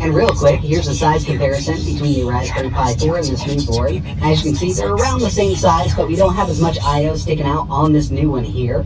And real quick, here's a size comparison between the Raspberry Pi 4 and this new board. As you can see, they're around the same size, but we don't have as much I.O. sticking out on this new one here.